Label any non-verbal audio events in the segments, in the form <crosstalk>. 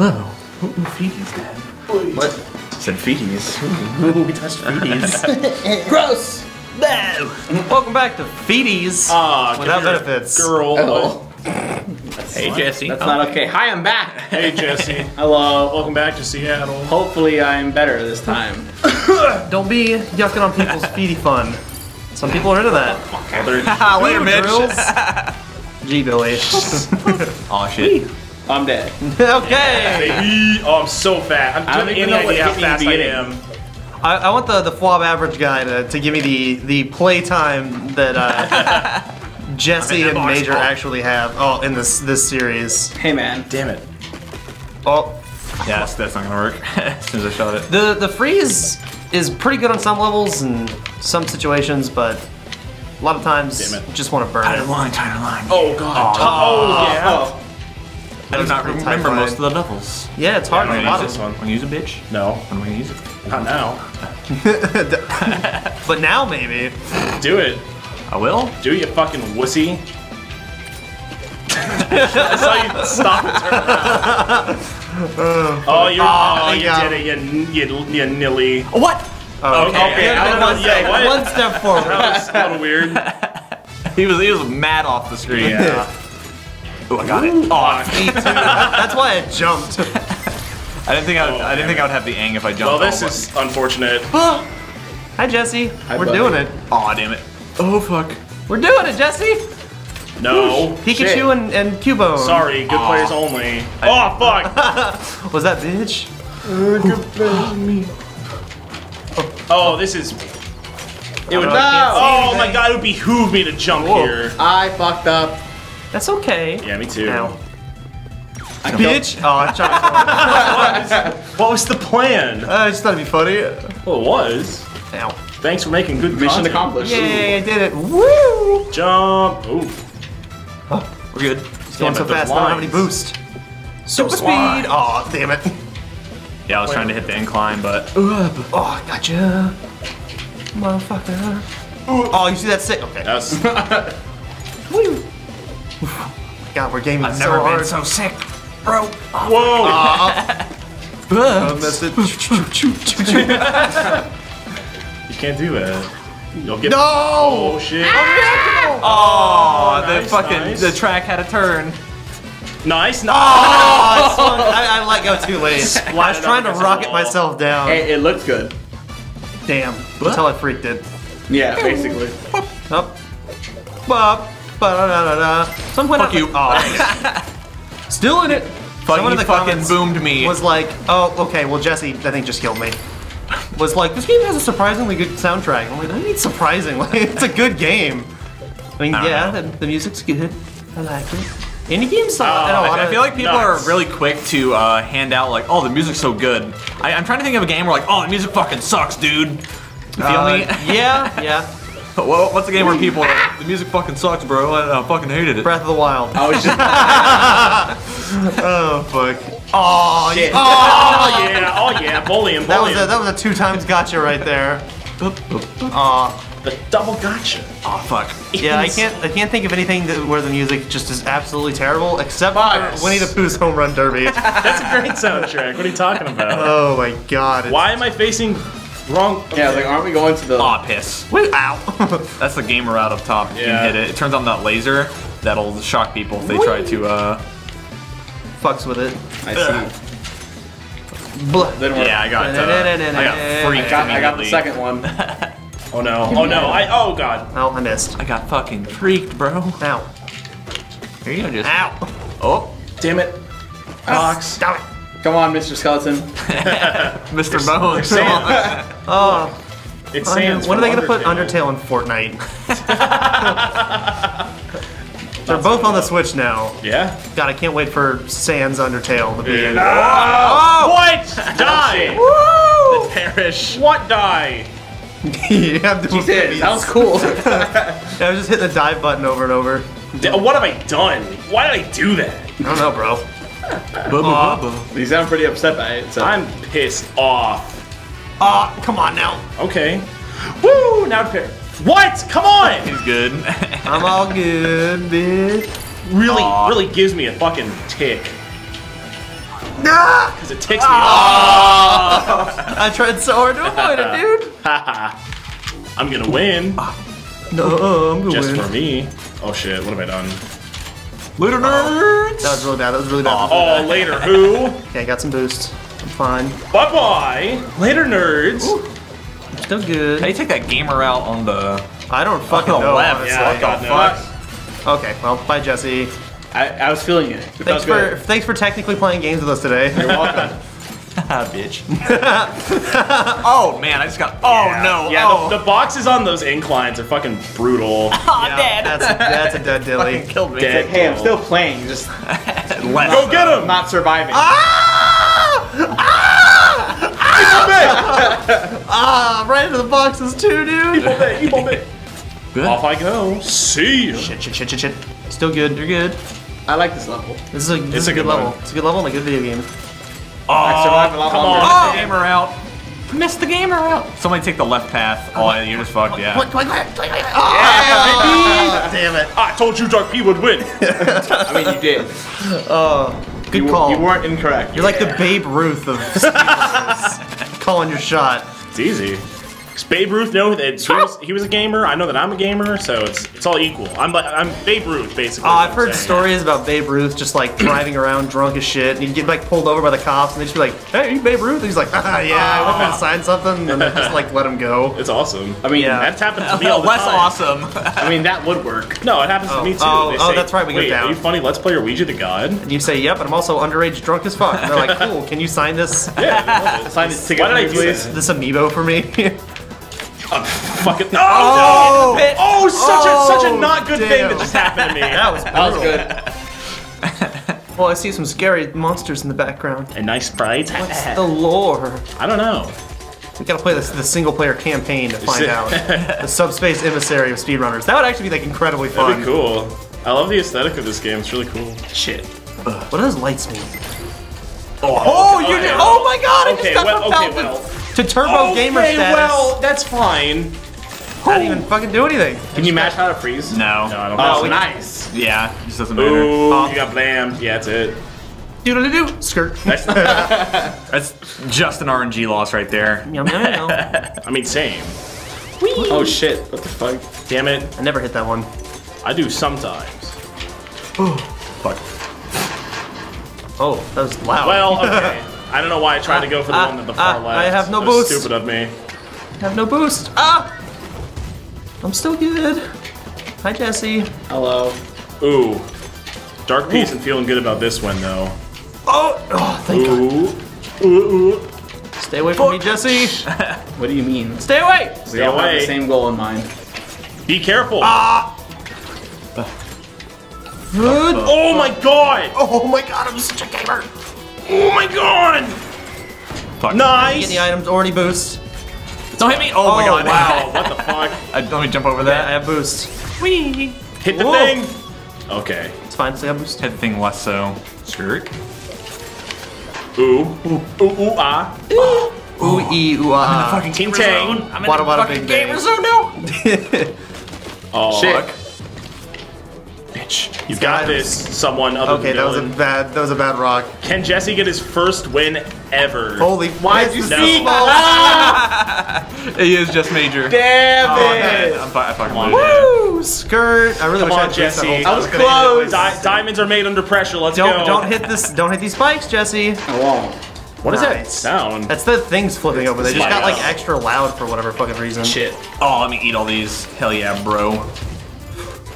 Whoa. Ooh, feeties, Dad. What? Said feeties. Ooh, we touched feeties. <laughs> Gross. No. Welcome back to Feeties Ah, without benefits. Girl. Oh, Hey, Jesse. that's not okay. Hi, I'm back. Hey, Jesse. <laughs> Hello. Welcome back to Seattle. Hopefully, I'm better this time. <coughs> Don't be yucking on people's <laughs> feety fun. Some people are into that. Later, Ooh, Mitch. drills. Gee, Billy. Aw, shit. I'm dead. <laughs> okay. Baby. Oh, I'm so fat. I'm I don't don't even any know idea how hit me in the fast I am. I, I want the, the flop average guy to, to give me the, the play time that uh, <laughs> Jesse and Major actually have. Oh, in this this series. Hey, man. Damn it. Oh, Yeah, that's, that's not gonna work. <laughs> as soon as I shot it. the the freeze is pretty good on some levels and some situations, but a lot of times Damn it. just want to burn it. line, tighter line. Oh, God. Oh, yeah. Oh, I do not pretty remember most of the levels. Yeah, it's hard. Yeah, I'm gonna use this one. Wanna use a bitch? No, When am I gonna use it? not now. <laughs> But now maybe. Do it. I will. Do it, you fucking wussy. <laughs> I saw you stop and turn around. <laughs> Oh, you're, Oh, oh, you did it, you, you, you nilly. What? Oh, Okay, okay. I don't know, yeah, what? One step forward. That was a little weird. He was he was mad off the screen. Yeah. Ooh, I got it. Oh, Me too. <laughs> That's why I jumped. <laughs> I didn't think I, would, Oh, I didn't think I would have the ang if I jumped. Well, this all is unfortunate. <gasps> Hi, Jesse. We're buddy. doing it. but- Aw, damn it. Oh fuck. We're doing it, Jesse. No. Pikachu and, and Cubone. Sorry, good players only. Oh, fuck. <laughs> Was that bitch? Oh, this is. It would. No. Oh my god, it would behoove me to jump Whoa. here. I fucked up. That's okay. Yeah, me too. Ow. I Bitch. Oh, I <laughs> tried. What was the plan? Uh, I just thought it'd be funny. Well, it was. Ow. Thanks for making good Mission content. accomplished. Yay, I did it. Woo! Jump. Ooh. We're good. It's going so it, those fast, I don't have any boost. Super slide. speed. Oh, damn it. Yeah, I was trying to hit the incline, but Oh, gotcha. Motherfucker. Oh, you see that sick? Okay. That's. Woo. <sighs> God, we're gaming I've so never hard. been so sick, bro. Whoa. I missed it. <laughs> You can't do that. You'll get. no! Oh shit. Oh, the nice, fucking nice. the track had a turn. Nice. No. Oh, I, swung- I, I let go too late. I was trying to up against the rocket myself down. It, it looks good. Damn. Until I freaked it. Yeah, basically. Up. Bop. Ba-da-da-da-da. Some point Fuck you. Oh. <laughs> Still in it. Fuck Someone you in the fucking boomed me. Was like, oh, okay, well, Jesse, I think just killed me. Was like, this game has a surprisingly good soundtrack. I'm like, I mean surprisingly. <laughs> it's a good game. I mean, I yeah, the, the music's good. I like it. Indie games, a lot- and a lot I of- feel like people nuts. are really quick to uh, hand out like, oh, the music's so good. I, I'm trying to think of a game where like, oh, the music fucking sucks, dude. You feel uh, me? yeah, <laughs> yeah. <laughs> Well, what's a game where people are like, the music fucking sucks, bro? I, I fucking hated it. Breath of the Wild. I was just. <laughs> Oh, fuck. Oh, Shit. oh, Oh yeah. Oh <laughs> yeah. Bully him. that Bully was a, that was a two times gotcha right there. Aw. The double gotcha. Oh fuck. Yeah, I can't. I can't think of anything that, where the music just is absolutely terrible, except Bias. for Winnie the Pooh's Home Run Derby. That's a great soundtrack. What are you talking about? oh my god! Why am I facing wrong? Yeah, I like, aren't we going to the. Aw, piss. Wait, ow! <laughs> That's the gamer out up top. If you can hit it. It turns on that laser that'll shock people if they try to. uh... Fucks with it. I see. Blah. Yeah, I got. Uh, I got freaked I got, I got the second one. <laughs> Oh no. Oh no. I. Oh god. Oh, I missed. I got fucking freaked, bro. Ow! Here you go, just. Ow! Oh, Damn it. Fox. Stop it! Come on, Mr. Skeleton. <laughs> Mr. Bones. Sans. Oh, It's Under- Sans. when are they gonna put Undertale in Fortnite? <laughs> They're both on the Switch now. Yeah. God, I can't wait for Sans Undertale to be in. Oh! oh! What? <laughs> Die! Woo! Perish. What die? <laughs> you have to He did. That was cool. I was just hitting the dive button over and over. D- What have I done? Why did I do that? I don't know, bro. Bubba bubba. you sound pretty upset by it. So. I'm pissed off. Ah, come on now. Okay. Woo! Now to pair. What? Come on! <laughs> He's good. I'm all good, bitch. Really, Aw. really gives me a fucking tick. Nah! Because it ticks me off. I tried so hard to avoid it, dude. <laughs> I'm gonna win. No, I'm gonna Just win. for me. Oh shit, what have I done? Looter nerds! That was really bad. That was really bad. Oh, later, who? Okay, I got some boost. I'm. Bye bye. Later, nerds. Still good. How do you take that gamer out on the... I don't fucking On the know. left, honestly. Yeah, what God the knows. fuck? Okay, well, bye, Jesse. I, I was feeling it. It Thanks for good. thanks for technically playing games with us today. You're welcome. Ah, <laughs> <laughs> bitch. oh, man, I just got... Oh, no. Yeah, oh. the, the boxes on those inclines are fucking brutal. <laughs> Ah, dead. That's a, that's a dead dilly. Fucking killed me. Dead. Hey, I'm still playing, just Left. Go get him! not surviving. Ah, Ah! Ah! Ah, right into the boxes too, dude. Good. Off I go. See ya. Shit, shit, shit, shit, shit. Still good. You're good. I like this level. This is a, this It's is a a good, good level. one. It's a good level and a good video game. Oh, I survived a lot come longer. on. Missed the gamer out. Missed the gamer out. Somebody take the left path. Oh, you're just fucked, yeah. Ah, damn it. I told you Dark P would win. <laughs> I mean, you did. <laughs> Oh. Good You, call. you weren't incorrect. You're like the Babe Ruth of <laughs> <laughs> calling your shot. It's easy. 'Cause Babe Ruth, no, that he was, he was a gamer. I know that I'm a gamer, so it's it's all equal. I'm I'm Babe Ruth basically. Oh, I've heard saying. stories about Babe Ruth just like <clears throat> driving around drunk as shit, and he'd get like pulled over by the cops, and they'd just be like, "Hey, you Babe Ruth?" And he's like, <laughs> ah, "Yeah, I went there to sign something," and then just like let him go. <laughs> It's awesome. I mean, Yeah. That's happened to me <laughs> all the Less time. awesome. I mean, that would work. No, it happens to me too. Oh, They oh, say, that's right, we go Wait, down." are you funny? Let's play Weegee the God. And you say, "Yep," and I'm also underage drunk as fuck. And they're like, "Cool, can you sign this Yeah, I love it. Sign it Why together, did I do please. that? this amiibo for me?" <laughs> Fucking oh, oh, no! Oh! no. oh, such a such a Oh, not good thing that just happened to me. <laughs> that was That was good. <laughs> Well, I see some scary monsters in the background. A nice sprite. What's the lore? I don't know. We gotta play this the single player campaign to find out. the subspace emissary of speedrunners. That would actually be like incredibly fun. That'd be cool. I love the aesthetic of this game. It's really cool. Shit. What do those lights mean? Oh, oh, you okay. did! Oh my god! I Okay, just got well, okay, well. To Turbo Gamer okay, status. well, that's fine. I didn't even fucking do anything. Can you match how to freeze? No. No, I don't Oh, think so. nice. Yeah, it just doesn't matter. Ooh, Oh. you got blammed. Yeah, that's it. Doodle doo skirt. That's, <laughs> That's just an RNG loss right there. <laughs> Yum, yum, yum. <laughs> I mean, same. Oh shit. What the fuck? Damn it. I never hit that one. I do sometimes. Oh fuck. Oh, that was loud. Well, okay. I don't know why I tried to go for the Ah, one at the ah, far left. I have no boost. Stupid of me. I have no boost. Ah! I'm still good. Hi, Jesse. Hello. Ooh. Dark Peace and feeling good about this one though. Oh, oh thank God. Ooh. Ooh, ooh. Stay away from me, Jesse. <laughs> What do you mean? Stay away. We Stay all have the same goal in mind. Be careful. Ah! Good. Oh my god! Oh my God, I'm such a gamer. Oh my god! Fuck. Get Nice! the items already boost. Don't hit me! Oh, my Oh, god. Wow, <laughs> what the fuck? <laughs> Uh, let me jump over that. I have boost. Whee! Hit the Whoa. thing! Okay. It's fine. Still have boost. Hit the thing less so. Skirk. Ooh. Ooh, ooh, ooh, ah. Ooh ee ooh ah. I'm in the Fucking Ting gamer tang. zone. I'm in Wada the wada fucking bing bang. gamer zone now. Oh, <laughs> Shit. fuck. Bitch. You got this, someone other Okay, than that was a Dylan. bad. That was a bad rock. Can Jesse get his first win ever? Holy. Why did you No. see? <laughs> He is just major. Damn oh, it! I'm, fi- I fucking on, lose. Woo! Skirt. I really Come wish I on, had boost that Jesse. whole time. I was gonna hit it. close. Di- diamonds are made under pressure. Let's Don't go. don't hit this. Don't hit these spikes, Jesse. I won't. What is that Nice. sound? That's the things flipping over. They just got like extra loud for whatever fucking reason. Shit. Oh, let me eat all these. Hell yeah, bro.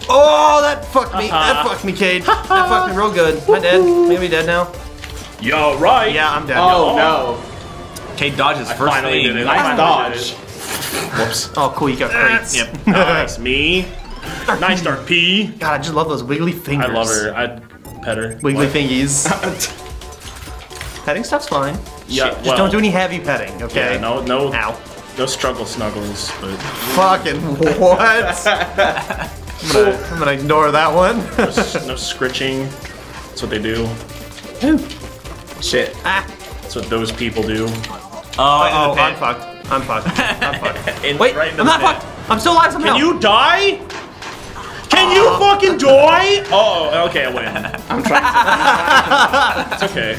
Oh, that fucked me. Uh-huh. That fucked me, Cade. that fucked me real good. Am I dead? <laughs> Am I gonna be dead now? Yo, right. Yeah, I'm dead. Oh no. Kate dodges I first finally thing. did it. Nice I finally did dodge. it. Whoops. Oh, cool. You got crates. Yep. nice. Me. Nice, Dark P. God, I just love those wiggly fingers. I love her. I'd pet her. Wiggly What? fingies. <laughs> Petting stuff's fine. Yeah, Just well, don't do any heavy petting, okay? Yeah, no, no, Ow. no struggle snuggles, but Fucking what? <laughs> I'm, gonna, I'm gonna ignore that one. no, no <laughs> scritching. That's what they do. Shit. ah. That's what those people do. Oh, Oh, in I'm fucked. I'm fucked. I'm <laughs> fucked. In- Wait, right I'm not pit. fucked. I'm still alive somehow. Can you die? Can Can you fucking die? Oh, okay, I win. I'm trying. It's okay.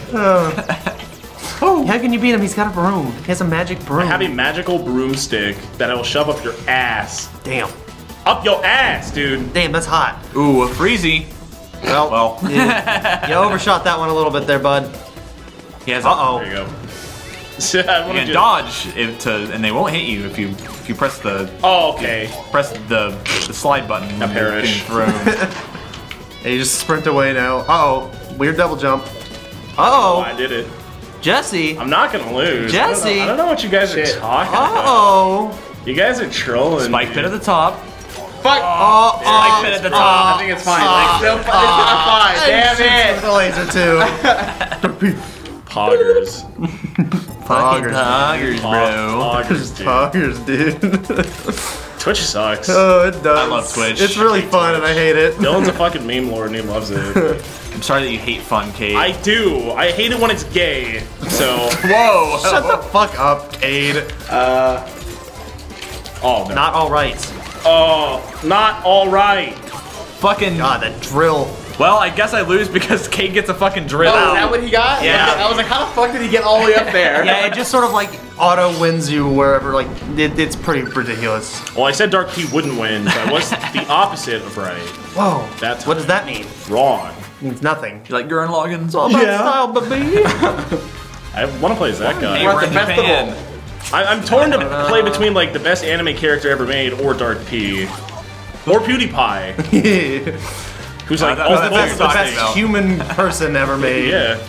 How can you beat him? He's got a broom. He has a magic broom. I have a magical broomstick that I will shove up your ass. Damn. Up your ass, dude. Damn, that's hot. Ooh, a freezy. Well, Well, <laughs> you, you overshot that one a little bit there, bud. he has. Uh-oh. There you go. So <laughs> I You can dodge it to, and they won't hit you if you if you press the Oh, okay. press the the slide button. when you're perish. getting thrown. And you just sprint away now. Uh oh. Weird double jump. Uh Oh, I oh. did it. Jesse. Uh I'm not gonna lose. I don't know- Jesse. I don't know, what you guys Shit. are talking about. Uh oh. You guys are trolling. Spike dude. pit at the top. Fuck. Oh, Spike pit at the top. I think it's fine. like, still, it's not fine. Damn it. The laser too. Poggers. <laughs> Poggers. Poggers, bro. Poggers, dude. Poggers, dude. Twitch sucks. oh, it does. I love Twitch. It's really fun, and I hate it. Dylan's a fucking meme lord and he loves it. <laughs> I'm sorry that you hate fun, Kate. I do. I hate it when it's gay. So, <laughs> Whoa! Shut the fuck up, Cade. Uh, oh no. Not all right. Oh, not all right. fucking. God, that drill. Well, I guess I lose because <laughs> Kate gets a fucking drill. oh, is that what he got? Yeah. I was like, how the fuck did he get all the way up there? <laughs> Yeah, it just sort of like auto wins you wherever. Like it, it's pretty ridiculous. Well, I said Dark P wouldn't win, so I was the <laughs> opposite of right. Whoa. That's- what does that mean? Wrong. It means nothing. You like Gurren Lagann? It's all about Yeah. style, baby. I want to play as that guy. We're we're at in the Japan. I, I'm torn to play between like the best anime character ever made or Dark P. Or PewDiePie, <laughs> who's like, that- oh, that's the best, the best about. human person ever made. <laughs> yeah.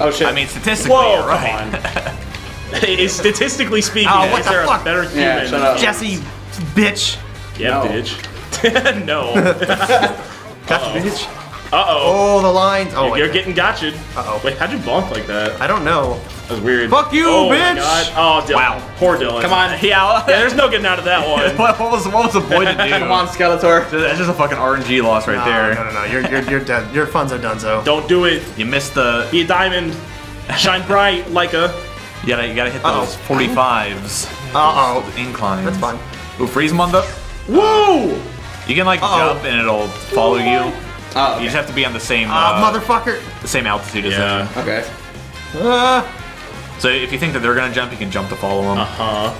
Oh shit. I mean, statistically, Whoa, you're right. come on. <laughs> Statistically speaking, Oh, what is the there fuck? a better human? Yeah, shut up. Jesse, bitch. Yeah, No. bitch. no. Gotcha, bitch. Uh oh. Oh, the lines. Oh, wait. You're getting gotcha'd. Uh-oh. Wait, how'd you bonk like that? I don't know. That was weird. Fuck you, oh my bitch. God. Oh, Dylan. Wow. Poor Dylan. Come on. Yeah. Yeah, there's no getting out of that <laughs> one. what, what was what was the point to do? <laughs> Come on, Skeletor. That's just a fucking RNG loss right No, there. no, no, no. You're, you're, you're dead. Your funds are done, so. Don't do it. You missed the. Be a diamond. Shine bright like a. You gotta, you gotta hit Uh-oh. those 45s. Uh oh. Inclines. That's fine. Ooh, freeze them on the. Woo! You can like Uh-oh. jump and it'll follow you. Oh, You just have to be on the same Ah, uh, motherfucker. the same altitude as Yeah. them. Okay. Uh, So if you think that they're gonna jump, you can jump to follow them. Uh huh.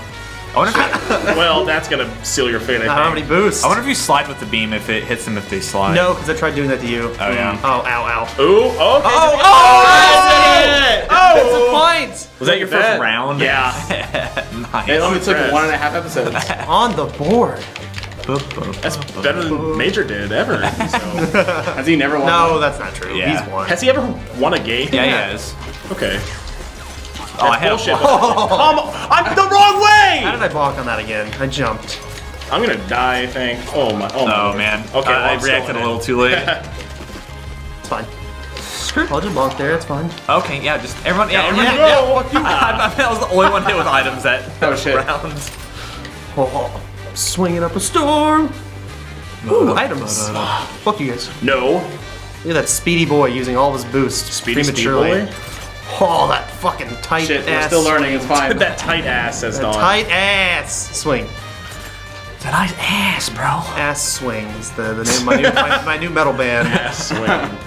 I wonder if <laughs> Well, that's gonna seal your fate. I I don't have any think. boosts. I wonder if you slide with the beam if it hits them if they slide. No, because I tried doing that to you. Oh yeah. Oh, ow, ow. Ooh. Okay. Oh, oh! oh! It's a point! Was that your first Bad. round? Yeah. <laughs> nice. It only took Congrats. one and a half episodes. On the board. That's better than Major did ever. So. <laughs> Has he never won? No, that's not true. Yeah. He's one. Has he ever won a game? Yeah, he is. Okay. Oh, I That's had bullshit. Come on. <laughs> I'm the wrong way! How did! I balk on that again? I jumped. I'm gonna die, I think. Oh my. Oh, my. Oh man. Okay, Uh, well, I I'm reacted a little too late. <laughs> It's fine. Screw I'll just bonk there, it's fine. okay, yeah, just everyone. Yeah, everyone. you Yeah, go. fuck you. I, I, I was the only one hit with items that Oh, shit. round. Oh, swinging up a storm. Ooh, items. Fuck you guys. No. Look at that speedy boy using all of his boost Speedy Speed prematurely. Boy? Oh, that fucking tight Shit, we're ass. still learning. It's <laughs> fine. that <laughs> tight ass says That tight ass swing. That a nice ass, bro. Ass swings. The the name of my new my, <laughs> my new metal band. Ass swing.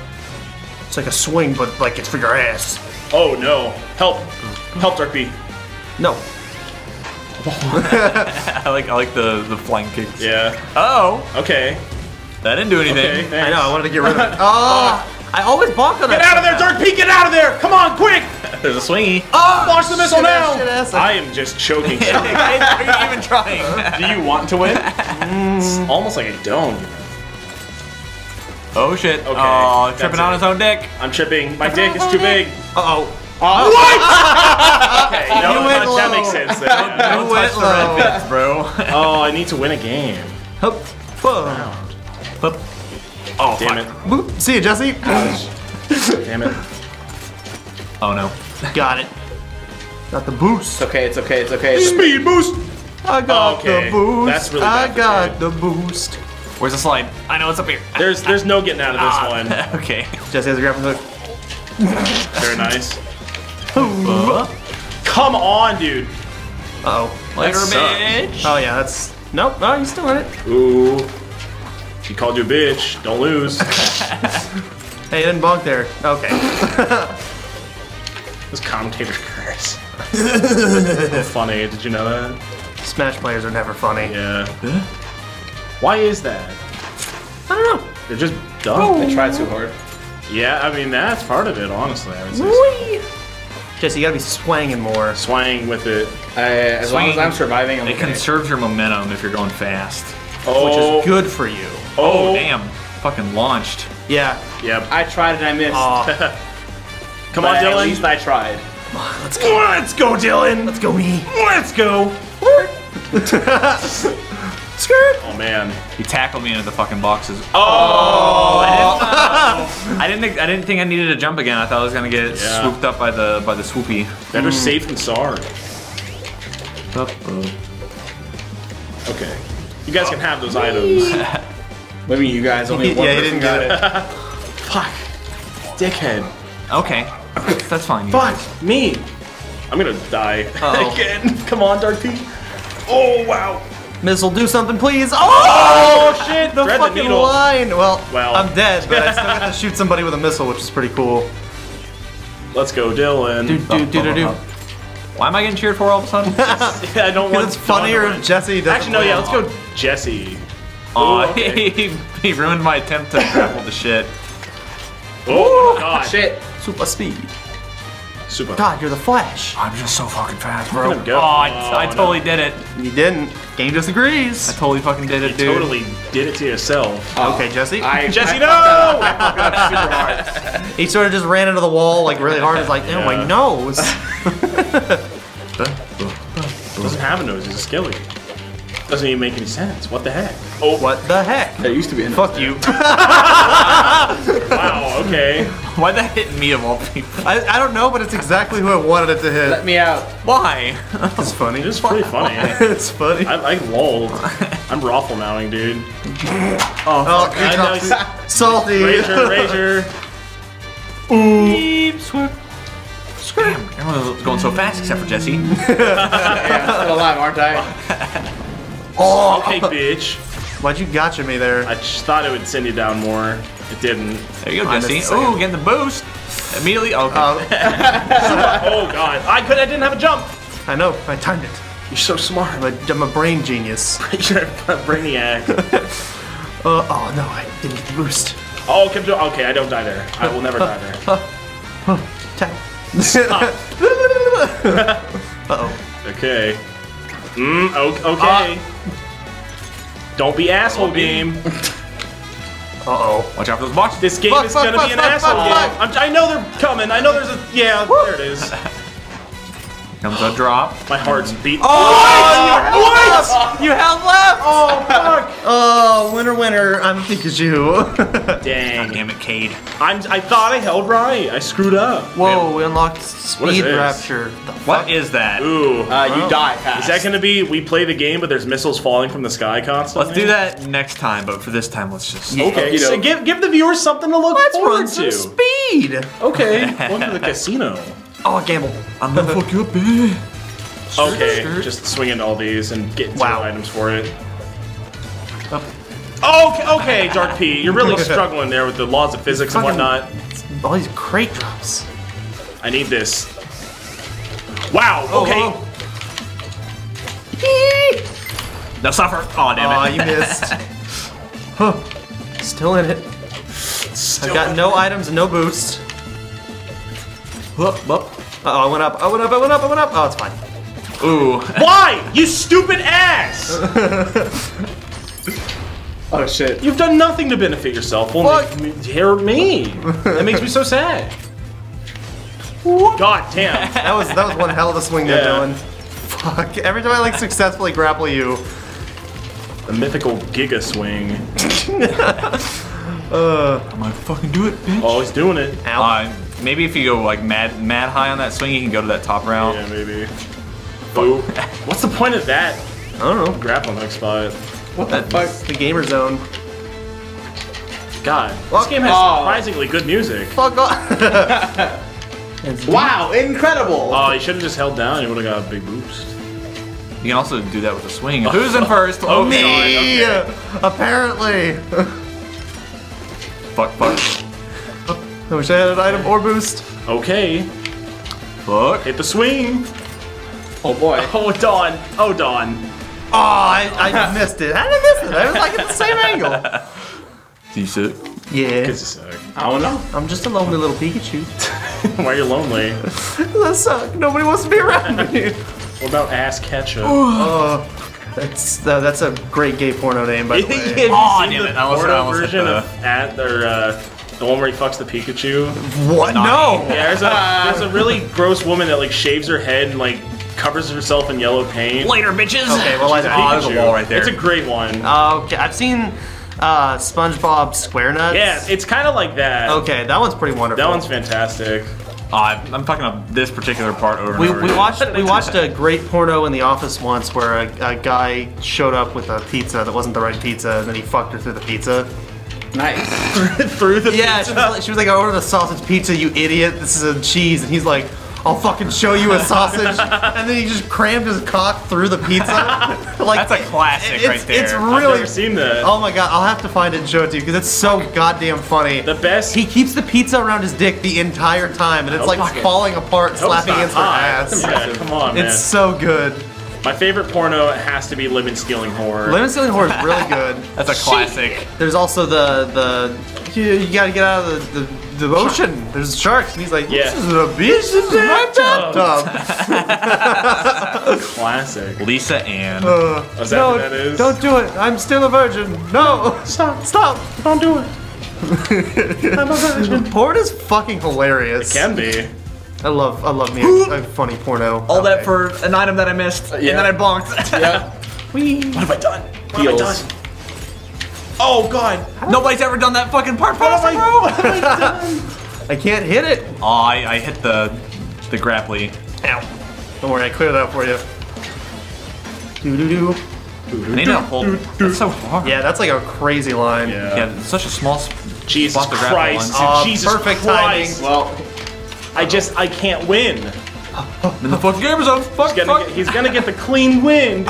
It's like a swing, but like it's for your ass. Oh no. Help. Help, Dark B. No. <laughs> I like I like the the flying kicks. Yeah. Oh, Okay. that didn't do anything. Okay. I know. I wanted to get rid of it. <laughs> Oh, I always bonk on that. Get out of there, somehow. Dark P! Get out of there! Come on, quick! <laughs> There's a swingy. Oh, Launch the missile now! ass. I am just choking. Are you even trying? Do you want to win? It's almost like I don't. Oh shit. Okay, Oh, that's tripping on it. his own dick. I'm tripping. My dick is too big. Uh oh. Okay, no, <laughs> Oh, I need to win a game. Hup, fuh. Oh, Damn it. Boop. See you, Jesse. Damn it. Oh no. Got it. Got the boost. It's okay, it's okay, it's okay. It's Speed boost! I got Okay, the boost. that's really I bad for got the boost. Where's the slide? I know it's up here. There's there's no getting out of this Ah, one. <laughs> okay. Jesse has a grappling hook. Very nice. Come on, dude. Uh oh. Later, sucks. bitch. Oh yeah, that's nope. Oh, he's still in it. Ooh. You called you a bitch. Don't lose. <laughs> Hey, I didn't bonk there. Okay. <laughs> this commentator's curse. <laughs> so funny. Did you know that? Smash players are never funny. Yeah. Why is that? I don't know. They're just dumb. They try too hard. Yeah, I mean that's part of it. Honestly, I would say. so. Jesse, you gotta be swanging more. Swang with it. I, as long as I'm surviving, I'm It okay. conserves your momentum if you're going fast. Oh, Which is oh. good for you. Oh, Oh. damn. Fucking launched. Yeah. Yep. I tried and I missed. Aw. <laughs> Come but on, At Dylan. least I tried. Come on, let's go. Let's go, Dylan. Let's go, me. Let's go. <laughs> Skirt. Oh man. He tackled me into the fucking boxes. Oh! oh I didn't, I didn't think I didn't think I needed to jump again. I thought I was gonna get Yeah. swooped up by the by the swoopy. Better safe than sorry. Okay. You guys can have those items. Maybe you guys only <laughs> one Yeah, he person didn't got get it. <laughs> Fuck. Dickhead. Okay, that's fine. Fuck me. I'm gonna die Uh-oh. <laughs> again. Come on, Dark P. Oh wow. Missile, do something, please. Oh, Oh shit. the Thread fucking needle. line. Well, Well. I'm dead, but I still got to <laughs> shoot somebody with a missile, which is pretty cool. Let's go, Dylan. Do do do do do. <laughs> Why am I getting cheered for all of a sudden? <laughs> I don't want. Because it's funnier if Jesse doesn't. Actually, no. Yeah, let's go, Jesse. Oh, Ooh, okay. he, he ruined my attempt to grapple the shit. Oh god. Shit. Super speed. Super. God, you're the Flash. I'm just so fucking fast, bro. go. Oh, I, Oh, I no. totally did it. You didn't. Game disagrees. I totally fucking did it, You dude. totally did it to yourself. Oh. Okay, Jesse. I, <laughs> Jesse, I no! fucked that up. I fucked it up super hard. <laughs> he sort of just ran into the wall like really hard. He's like, oh my nose. <laughs> Doesn't have a nose. He's a skilly. Doesn't even make any sense. What the heck? Oh, what the heck? There used to be Fuck you. <laughs> wow. Okay. Why'd that hit me of all people? I, I don't know, but it's exactly who I wanted it to hit. Let me out. Why? <laughs> It's funny. It was pretty <laughs> funny. it's funny. I, I lulled. I'm raffle mowing, dude. oh, oh I know. it's salty. Razor, razor. Beep, swoop. Damn, everyone's going so fast except for Jesse. Yeah, I'm still alive, aren't I? Oh, Okay, <laughs> bitch. Why'd you gotcha me there? I just thought it would send you down more. It didn't. There you go, I missed Jesse. a second. Ooh, getting the boost. Immediately. Okay. Um, <laughs> Oh god. I could. I didn't have a jump. I know. I timed it. You're so smart. I'm a, I'm a brain genius. <laughs> You're a brainiac. Uh, oh no, I didn't get the boost. Oh, kept doing. Okay, I don't die there. I will never die there. Tap. Uh-oh. Okay. Mm, okay. Don't be asshole game. <laughs> Uh-oh. Watch out for those boxes. This game Fuck, is fuck, gonna fuck, be an asshole game. I'm, I know they're coming. I know there's a. Yeah, there it is. <laughs> Comes a drop. My heart's beat. What? You have left! Oh, fuck! Oh, winner, winner. I'm Pikachu. <laughs> Dang. Damn it, Cade. I'm, I thought I held right. I screwed up. Whoa, we unlocked speed this? rapture. The What fuck? is that? Ooh. Uh, you die fast. is that gonna be we play the game, but there's missiles falling from the sky constantly? Let's do that next time, but for this time, let's just. Okay, Okey so give give the viewers something to look Let's forward run some to. speed. Okay, <laughs> welcome to the casino. Oh, gamble. I'm gonna fuck you up, baby. Okay, skirt. just swing into all these and get Wow. wow. items for it. Oh, okay, okay, Dark P, you're really <laughs> struggling there with the laws of physics and whatnot. All these crate drops. I need this. Wow. Oh, Okay. oh. No suffer. Oh damn Aw, it. you missed. <laughs> huh. Still in it. I've got no items and no boost. Whoop, whoop. Uh oh, I went up, I went up, I went up, I went up. Oh, it's fine. Ooh. <laughs> Why? You stupid ass! <laughs> Oh shit. You've done nothing to benefit yourself. Only Fuck. hear me. That makes me so sad. God damn. <laughs> That was that was one hell of a swing there, Yeah. Dylan. Fuck. Every time I like successfully grapple you. The mythical Giga Swing. I'm gonna fucking do it, bitch. Oh, he's doing it. Ow. Uh, maybe if you go like mad, mad high on that swing, you can go to that top round. Yeah, maybe. Ooh. <laughs> What's the point of that I don't know. grappling hook spot? What the fuck? The gamer zone. God, Fuck this game has off. surprisingly good music. Fuck off. <laughs> Wow, incredible! Oh, you should have just held down. You would have got a big boost. You can also do that with a swing. Who's in <laughs> first? Oh, me. God. Apparently. fuck, fuck. I wish I had an item or boost. Okay, Look. hit the swing. Oh boy. <laughs> Oh, Dawn. Oh, Dawn. Oh, I, I missed it. How did I miss it? I was like at the same angle. <laughs> Decent. Yeah. It's suck. I don't know. I'm just a lonely little Pikachu. <laughs> Why are you lonely? that suck. Nobody wants to be around me. What about ass ketchup? Oh, that's uh, that's a great gay porno name, by the way. Have you Aw, seen damn the it. I almost- I porno almost hit version the- of at or uh, the one where he fucks the Pikachu? What? No. Yeah, there's a there's a really gross woman that like shaves her head and like covers herself in yellow paint. Later, bitches. Okay, well, I, Oh, there's a wall right there. It's a great one. okay, I've seen uh, SpongeBob SquareNuts. yeah, it's kind of like that. Okay, that one's pretty wonderful. That one's fantastic. Oh, I'm, I'm fucking up this particular part over and We, over we watched we watched a great porno in the office once where a, a guy showed up with a pizza that wasn't the right pizza and then he fucked her through the pizza. Nice. <laughs> Through the Yeah, she was, like, she was like, I ordered a sausage pizza, you idiot. This is a cheese, and he's like, I'll fucking show you a sausage. and then he just crammed his cock through the pizza. <laughs> like That's a classic it's, right there. It's I've I've really. never seen that. Oh my god, I'll have to find it and show it to you because it's so goddamn funny. The best. He keeps the pizza around his dick the entire time, and it's like falling apart, slapping against her ass. Yeah, come on, man. It's so good. My favorite porno has to be Lemon Stealing Whores. Lemon Stealing Whores is really <laughs> good. That's a classic. There's also the the you, you gotta get out of the, the, the ocean. There's sharks, and he's like, Yeah. "This is a beach. This is my bathtub." Classic. Lisa Ann. Uh, Is that no, what that is? don't do it. I'm still a virgin. No, stop, stop. Don't do it. <laughs> <laughs> Porn is fucking hilarious. It Can be. I love I love me a, a funny porno. All that for an item that I missed, and then I bonked. Yeah. Whee. <laughs> What have I done? What Heels. have I done? Oh god. Nobody's ever done that fucking part faster, bro. <laughs> I can't hit it. Oh, I, I hit the the grapply. Ow. Don't worry, I cleared it out for you. Doo doo doo. I need to hold. That's so hard. Yeah, that's like a crazy line. Yeah. Yeah, such a small. Jesus spot to grapple Christ. on. Aw, uh, Jesus perfect Christ. Well, I just I can't win. In the fucking game zone. Fuck, He's gonna, fuck. get, he's gonna get the clean win.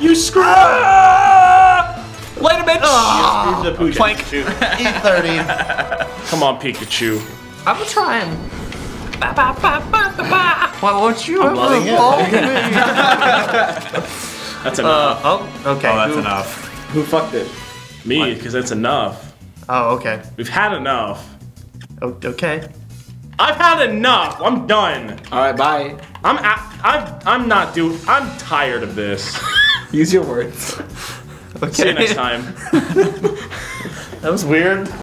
You screwed up. Ah! Later, bitch. Ah. The pooch. Plank. <laughs> Pikachu. E30. Come on, Pikachu. I'm trying. Why won't you ever loving it. fall <laughs> to me? That's enough. Uh, oh, okay. Oh, that's Who- enough. who fucked it? Me, because that's enough. Oh, okay. We've had enough. Oh, okay. I've had enough. I'm done. All right, bye. I'm I'm I'm not doing. I'm tired of this. <laughs> Use your words. Okay. See you next time. <laughs> That was weird.